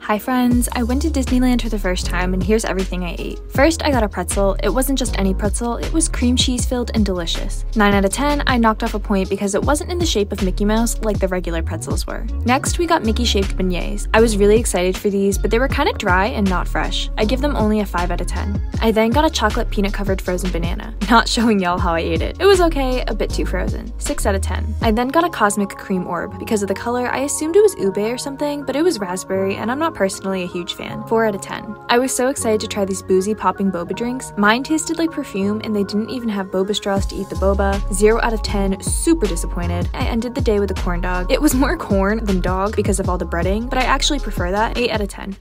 Hi friends, I went to Disneyland for the first time and here's everything I ate. First, I got a pretzel. It wasn't just any pretzel, it was cream cheese filled and delicious. 9 out of 10, I knocked off a point because it wasn't in the shape of Mickey Mouse like the regular pretzels were. Next, we got Mickey shaped beignets. I was really excited for these, but they were kind of dry and not fresh. I give them only a 5 out of 10. I then got a chocolate peanut covered frozen banana. Not showing y'all how I ate it. It was okay, a bit too frozen. 6 out of 10. I then got a cosmic cream orb. Because of the color, I assumed it was ube or something, but it was raspberry and I'm not personally a huge fan. 4 out of 10. I was so excited to try these boozy popping boba drinks. Mine tasted like perfume and they didn't even have boba straws to eat the boba. 0 out of 10, super disappointed. I ended the day with a corn dog. It was more corn than dog because of all the breading, but I actually prefer that. 8 out of 10.